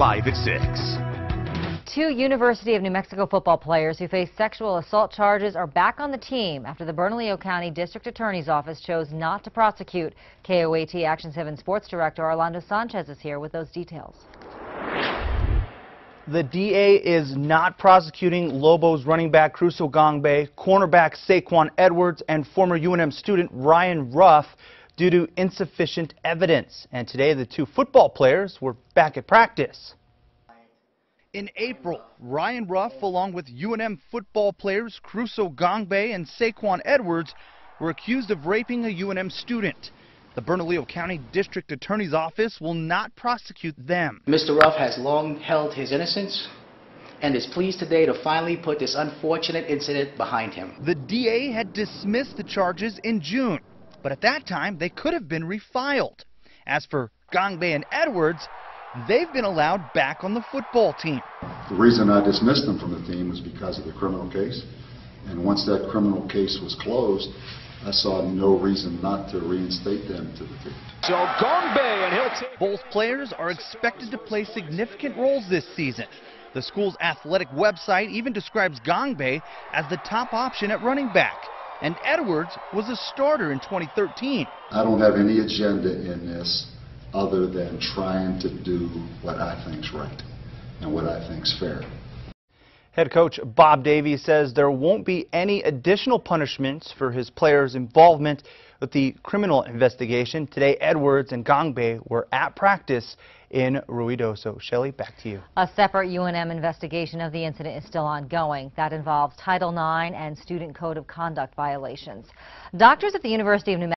live at 6. Two University of New Mexico football players who face sexual assault charges are back on the team after the Bernalillo County District Attorney's Office chose not to prosecute. KOAT Action 7 Sports Director Orlando Sanchez is here with those details. The DA is not prosecuting Lobos running back Crusoe Gongbay, cornerback SaQwan Edwards, and former UNM student Ryan Ruff due to insufficient evidence. And today the two football players were back at practice. In April, Ryan Ruff, along with UNM football players Crusoe Gongbay and SaQwan Edwards, were accused of raping a UNM student. The Bernalillo County District Attorney's Office will not prosecute them. Mr. Ruff has long held his innocence and is pleased today to finally put this unfortunate incident behind him. The DA had dismissed the charges in June, but at that time they could have been refiled. As for Gongbay and Edwards, they've been allowed back on the football team. The reason I dismissed them from the team was because of the criminal case. And once that criminal case was closed, I saw no reason not to reinstate them to the team. So Gongbay and he'll take... Both players are expected to play significant roles this season. The school's athletic website even describes Gongbay as the top option at running back. And Edwards was a starter in 2013. I don't have any agenda in this other than trying to do what I think's right and what I think's fair. Head coach Bob Davies says there won't be any additional punishments for his players' involvement with the criminal investigation. Today, Edwards and Gongbay were at practice in Ruidoso. Shelley, back to you. A separate UNM investigation of the incident is still ongoing. That involves Title IX and Student Code of Conduct violations. Doctors at the University of New Mexico